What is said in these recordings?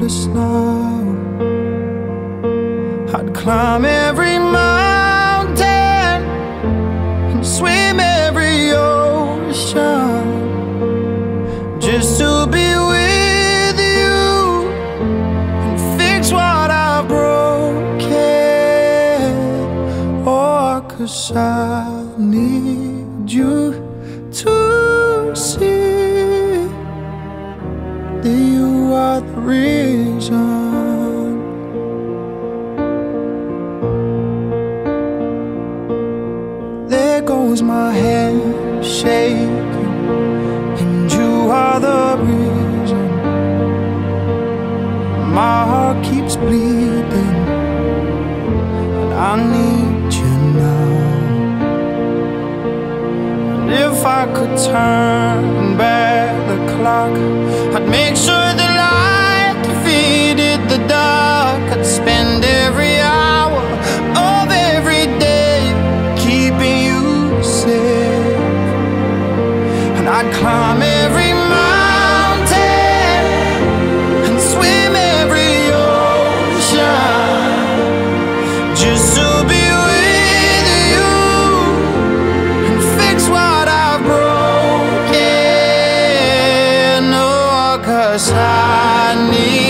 hopeless now. I'd climb every mountain and swim every ocean just to be with you and fix what I've broken. Oh, cause I need you to see that you are the reason. I'd make sure the I need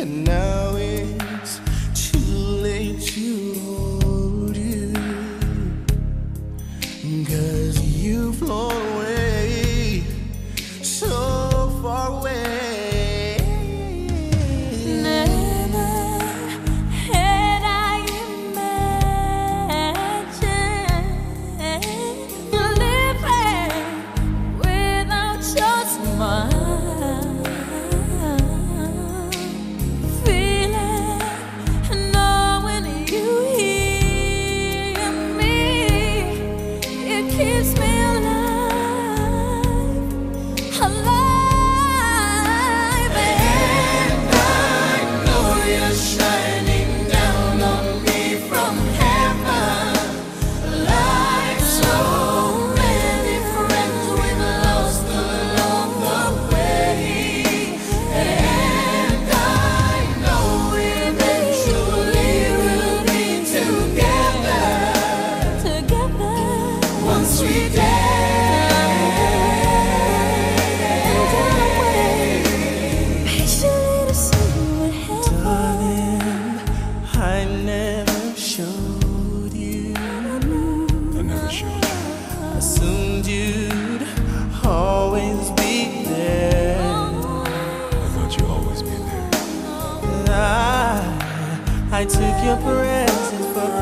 And now it's I took your present for